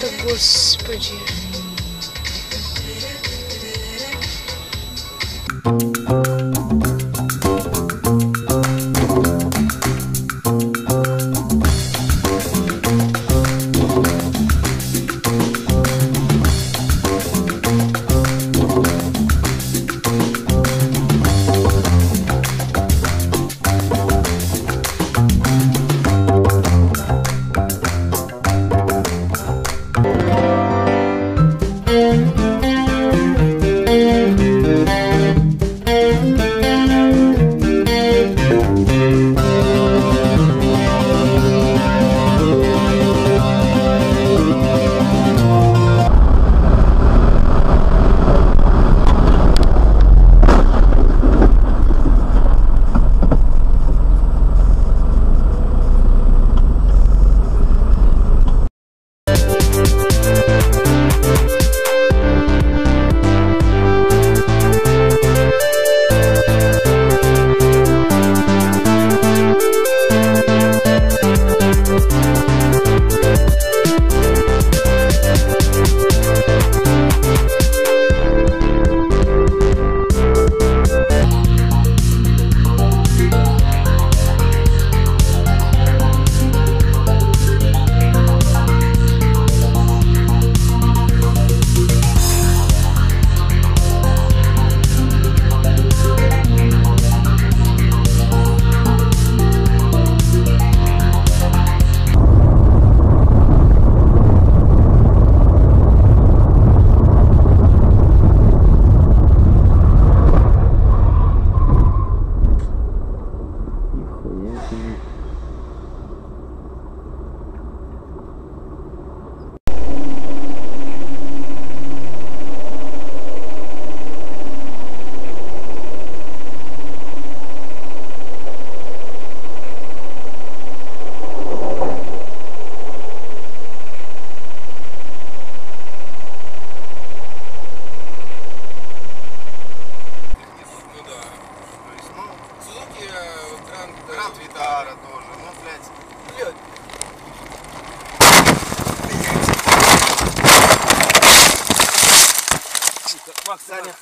50 posts por dia.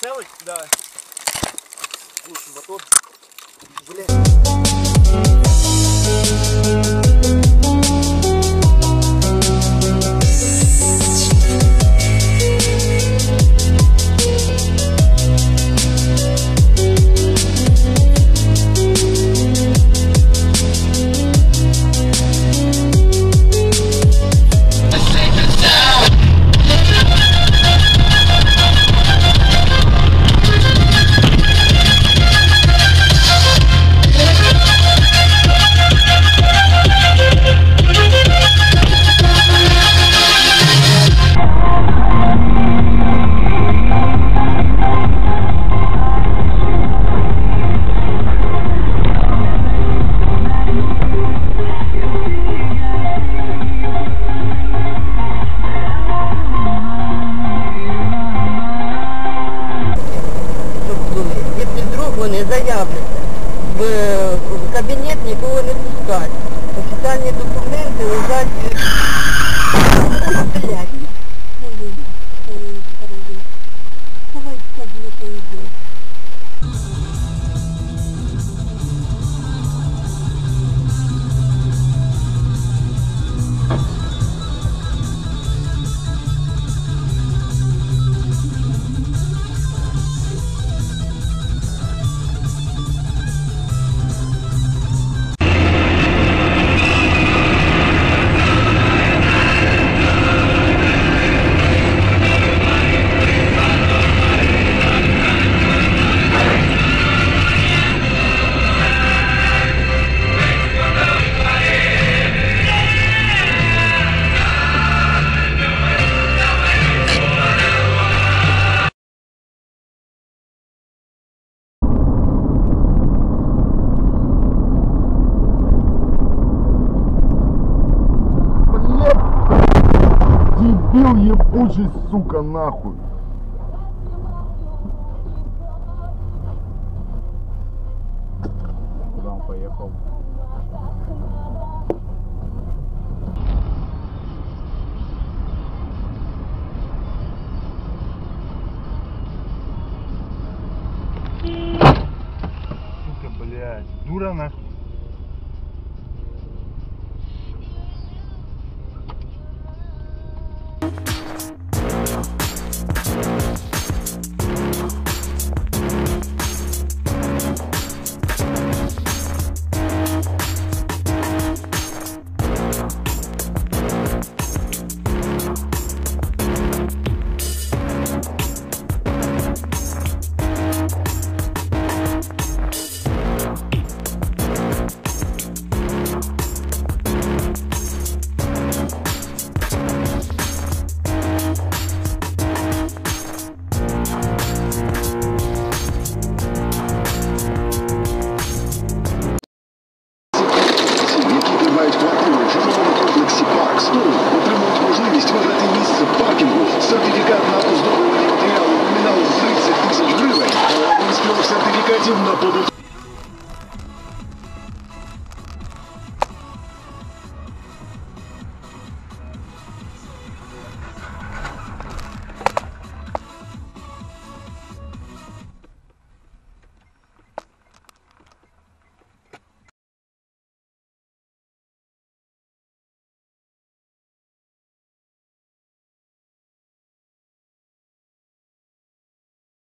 Целый? Да. Слушай, мотор. Блядь. Учись, сука, нахуй. Куда он поехал? Сука, блядь, дура нахуй. які тримають квартиру в житловому комплексі Парк Стоун, отримують можливість виграти місце в паркінгу, сертифікат на оздоблення матеріалу номіналом 30 тисяч гривень, та один з трьох сертифікатів на побут.